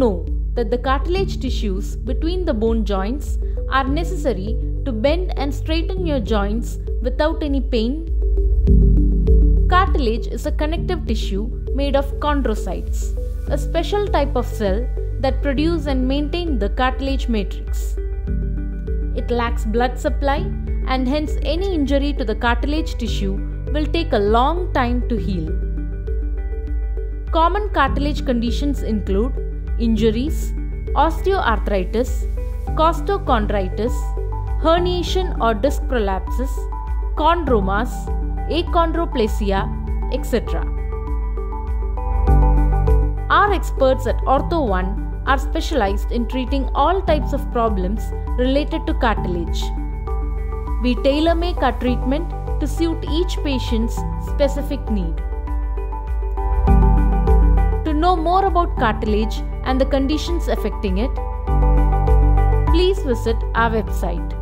know that the cartilage tissues between the bone joints are necessary to bend and straighten your joints without any pain? Cartilage is a connective tissue made of chondrocytes, a special type of cell that produce and maintain the cartilage matrix. It lacks blood supply and hence any injury to the cartilage tissue will take a long time to heal. Common cartilage conditions include injuries, osteoarthritis, costochondritis, herniation or disc prolapses, chondromas, achondroplasia, etc. Our experts at Ortho One are specialized in treating all types of problems related to cartilage. We tailor make our treatment to suit each patient's specific need. To know more about cartilage and the conditions affecting it, please visit our website